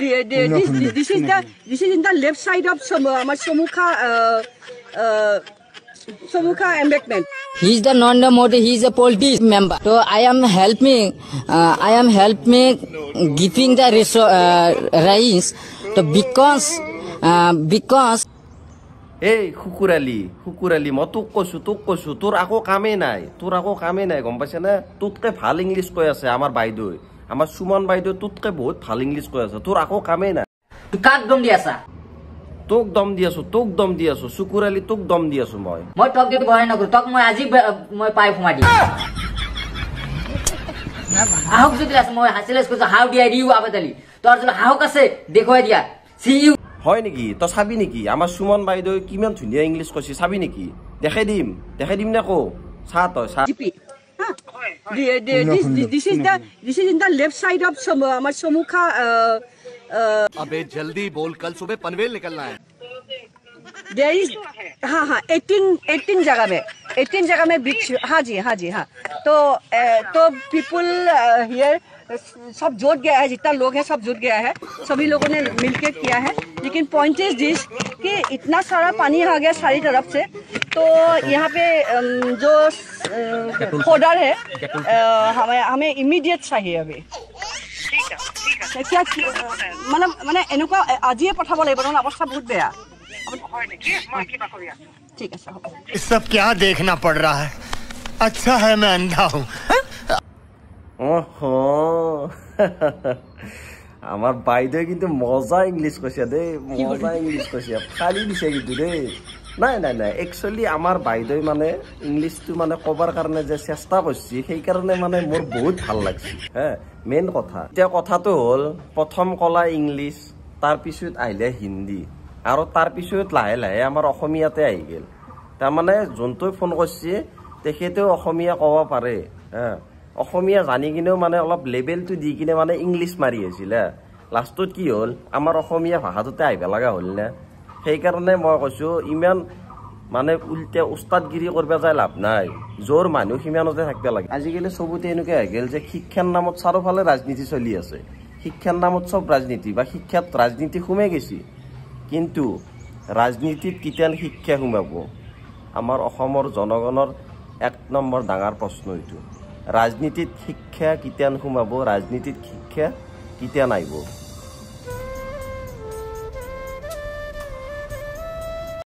The- the- this, this is the this is in the left side of Som, uh, Somukha uh, uh, Somukha embankment. He is the Modi. He is a politics member. So I am helping. Uh, I am helping giving the reso- uh, rise. So because uh, because এই শুকুৰালি শুকুৰালি মই তোক কৈছো তোক কৈছো তোৰ আকৌ কামেই নাই তোৰ আকৌ কামেই নাই গম পাইছে নে তোতকে ভাল ইংলিছ কৈ আছে আমাৰ বাইদেৱে আমাৰ সুমন বাইদেউ তোতকে বহুত ভাল ইংলিছ কৈ আছে। তোৰ আকৌ কামেই নাই। কাক দম দি আছা? তোক দম দি আছো তোক দম দি আছো। চুকুৰালি তোক দম দি আছো মই। মই তক যদি ভয় নকৰো। তক মই আজি মই পাই সোমাই দিম। সাহস যদি আছে মই হাচিলেছ কৈছো হাউ দিয়াই দিও আবেদালি তোৰ যদি সাহস আছে দেখুৱাই দিয়া। চি ইউ হয় নেকি? তই চাবি নেকি? আমাৰ সুমন বাইদেৱে কিমান ধুনীয়া ইংলিছ কৈছে। চাবি নেকি? দেখাই দিম। দেখাই দিম নে কো চা তই চা? The, the, this, this is the this is in the left side of uh, Somukha uh, uh, अबे जल्दी बोल कल सुबह पनवेल निकलना है। There is हाँ हाँ 18 18 जगह में 18 जगह में बीच हाँ जी हाँ जी हाँ। तो अ, तो पीपल हियर सब जुट गया है जितना लोग है सब जुट गया है। सभी लोगों ने मिलके किया है। लेकिन पॉइंट इज़ दिस कि इतना सारा पानी आ गया सारी तरफ से तो यहाँ पे अम, जो फोडर है अ, हमें हमें इमीडिएट चाहिए अभी এতিয়া কি- মানে মানে এনেকুৱা আজিয়ে পঠাব লাগিব নহ'লে অৱস্থা বহুত বেয়া ঠিক আছে হ'ব ये सब क्या देखना पड़ रहा है अच्छा है मैं अंधा हूँ অহ আমাৰ বাইদেৱে কিন্তু মজা ইংলিছ কৈছে দেই মজা ইংলিছ কৈছে ফালি দিছে কিন্তু দেই নাই নাই নাই একচুৱেলি আমাৰ বাইদেৱে মানে ইংলিছটো মানে ক'বৰ কাৰণে যে চেষ্টা কৰিছে সেইকাৰণে মানে মোৰ বহুত ভাল লাগছে হে মেইন কথা। এতিয়া কথাটো হ'ল প্ৰথম ক'লা ইংলিছ তাৰপিছত আহিলে হিন্দী। আৰু তাৰপিছত লাহে লাহে আমাৰ অসমীয়াতে আহি গ'ল। তাৰমানে যোনটোৱে ফোন কৰিছে তেখেতেও অসমীয়া ক'ব পাৰে হা। অসমীয়া জানি কিনেও মানে অলপ লেবেলটো দি কিনে মানে ইংলিছ মাৰি আছিল হা। লাষ্টত কি হ'ল? আমাৰ অসমীয়া ভাষাটোতে আহিব লগা হ'ল নে। সেইকাৰণে মই কৈছোঁ ইমান মানে উল্টে উস্তাদগিৰি কৰিব যায় লাভ নাই। য'ৰ মানুহ সিমানতে থাকিব লাগে। আজিকালি চবতে এনেকুৱা হৈ গ'ল যে শিক্ষাৰ নামত চাৰিওফালে ৰাজনীতি চলি আছে। শিক্ষাৰ নামত চব ৰাজনীতি বা শিক্ষাত ৰাজনীতি সোমাই গৈছে। কিন্তু ৰাজনীতিত কেতিয়া শিক্ষা সোমাব? আমাৰ অসমৰ জনগণৰ এক নম্বৰ ডাঙৰ প্ৰশ্ন এইটো। ৰাজনীতিত শিক্ষা কেতিয়া সোমাব? ৰাজনীতিত শিক্ষা কেতিয়া নাহিব